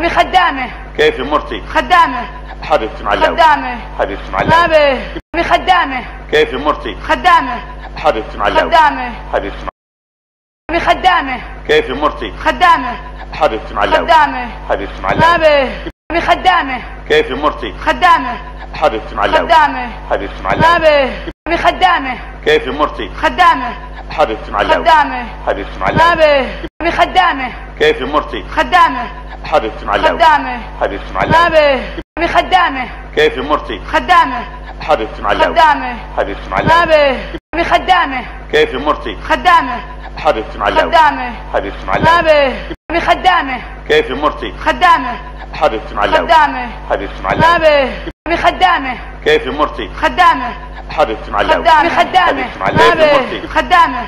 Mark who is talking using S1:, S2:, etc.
S1: بخدامه
S2: كيف مرتي
S1: خدامه
S2: حبيبتي معلقة
S1: خدامه
S2: حبيبتي معلقة
S1: نابه بخدامه
S2: كيف مرتي
S1: خدامه
S2: حبيبتي معلقة
S1: خدامه
S2: حبيبتي
S1: بخدامه
S2: كيف مرتي
S1: خدامه
S2: حبيبتي معلقة
S1: خدامه
S2: حبيبتي معلقة
S1: نابه بخدامه
S2: كيف مرتي
S1: خدامه
S2: حبيبتي معلقة
S1: خدامه
S2: حبيبتي معلقة
S1: نابه بخدامه
S2: كيف مرتي
S1: خدامه
S2: حبيبتي معلقة
S1: خدامه
S2: حبيبتي معلقة
S1: نابه بخدامه
S2: كيف مرتي
S1: خدامه
S2: حبيبتي معلقة
S1: خدامه
S2: حبيبتي معلقة
S1: نابه بخدامه
S2: كيف مرتي
S1: خدامه
S2: حبيبتي معلقة
S1: خدامه
S2: حبيبتي معلقة
S1: نابه بخدامه
S2: كيف مرتي
S1: خدامه
S2: حبيبتي معلقة
S1: خدامه
S2: حبيبتي معلقة
S1: نابه بخدامه
S2: كيف مرتي
S1: خدامه
S2: حبيبتي معلقة
S1: خدامه
S2: حبيبتي معلقة
S1: نابه بخدامه
S2: كيف مرتي
S1: خدامه
S2: حبيبتي معلقة
S1: خدامه بخدامه
S2: حبيبتي مرتي
S1: خدامه